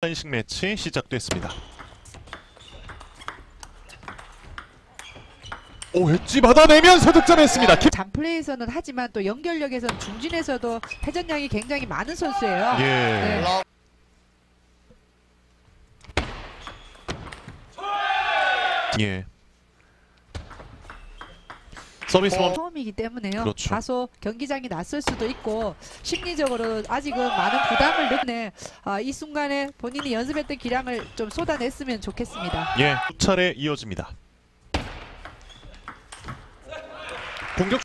단식 매치 시작됐습니다. 오 엣지 받아내면서 득점했습니다. 김... 잔플레이에서는 하지만 또 연결력에서는 중진에서도 회전량이 굉장히 많은 선수예요. 예. 네. 예. 서비스 원 처음이기 때문에요. 그렇죠. 다소 경기장이 낯설 수도 있고 심리적으로 아직은 많은 부담을 느끼네. 아, 이 순간에 본인이 연습했던 기량을 좀 쏟아냈으면 좋겠습니다. 예. 두 차례 이어집니다. 공격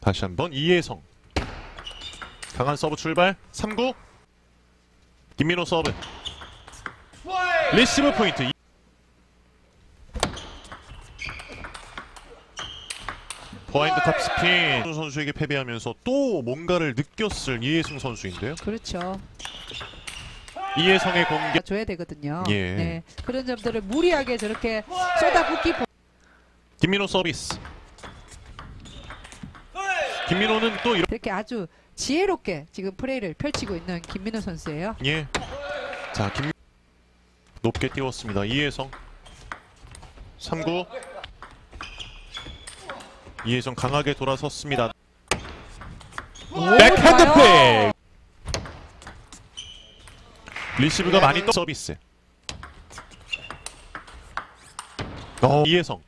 다시 한번 이예성 강한 서브 출발 3구 김민호 서브 리시브 포인트 버하인드 탑스핀 선수에게 패배하면서 또 뭔가를 느꼈을 이혜승 선수인데요 그렇죠. 이혜성의 공격 줘야 되거든요. 예. 네. 그런 점들을 무리하게 저렇게 쏟아붓기 김민호 서비스 김민호는 또 이렇게 아주 지혜롭게 지금 플레이를 펼치고 있는 김민호 선수예요. 예. 자, 김 높게 띄웠습니다. 이혜성. 3구. 이예성 강하게 돌아섰습니다. 백핸드. 플레이. 리시브가 많이 떠 서비스. 어, 이예성.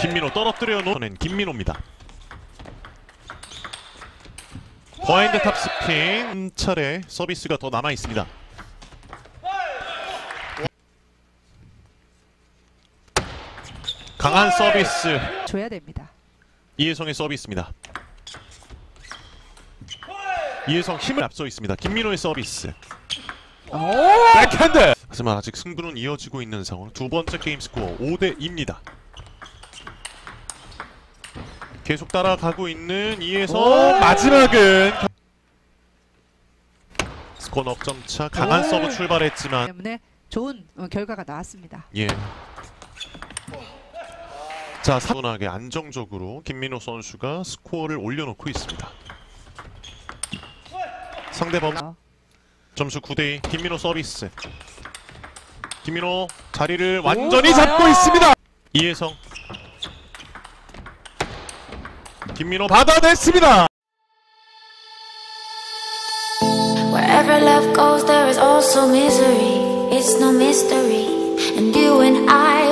김민호 떨어뜨려 놓은 김민호입니다. 포핸드 탑스핀 한 차례 서비스가 더 남아 있습니다. 강한 서비스 줘야 됩니다. 이예성의 서비스입니다. 이예성 힘을 앞서 있습니다. 김민호의 서비스. 백핸드. 하지만 아직 승부는 이어지고 있는 상황. 두 번째 게임 스코어 5대 2입니다. 계속 따라가고 있는 이예성 마지막은 스코어 넉점 차 강한 오. 서브 출발했지만 때문에 좋은 어, 결과가 나왔습니다. 예. 자, 차분하게 안정적으로 김민호 선수가 스코어를 올려놓고 있습니다. 상대범 어, 점수 9대2 김민호 서비스. 김민호 자리를 완전히 좋아요. 잡고 있습니다. 이혜성. 김민호 받아냈습니다. Wherever love goes, there is also misery. It's no mystery. And you and I,